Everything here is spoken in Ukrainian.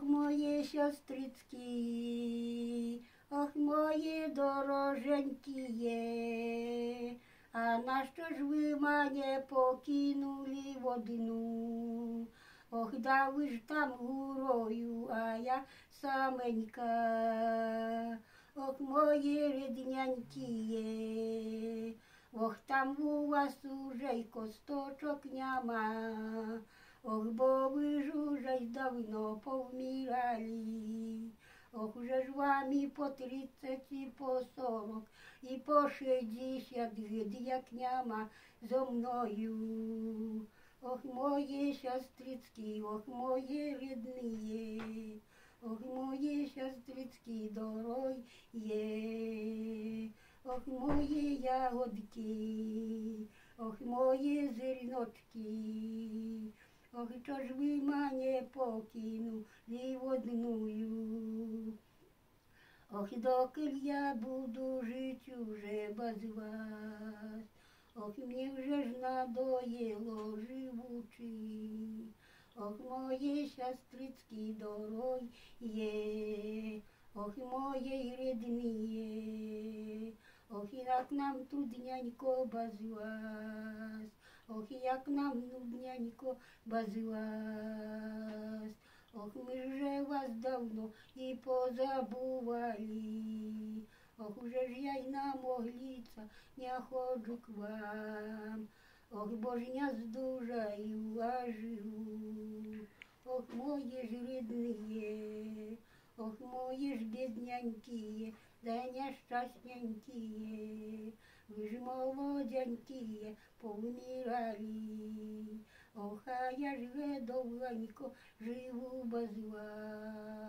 Ох, мої сестрицькі, ох, мої дороженькі є, а нащо ж ви мене покинули в одну? Ох, да ви ж там гурою, а я саменька. Ох, мої ріднянькі є, ох, там у Ох, бо ви ж уже давно повмирали. Ох, уже ж вам і по тридцять, і по сорок, і по шістдесят гід, як нема зо мною. Ох, мої сестрицькі, ох, мої рідні, ох, мої сестрицькі дорогі, ох, мої ягодки, ох, мої зерночки, ох, що ж ви мене покинули одною. Ох, доки я буду жить уже без вас, ох, мені вже ж надоїло живучи, ох, мої сестрицькі дорогі є, ох, мої рідні, ох, як нам тут нянько без вас, як нам нуднянько без вас. Ох, ми вже вас давно і позабували. Ох, уже ж я й на могліца не ходжу к вам. Ох, бо ж не здужаю, а живу. Ох, мої ж рідні, ох, мої ж біднянькі, да нещасненькі, молоденькі, повмирали. Ох, а я ж вже довгенько живу без вас.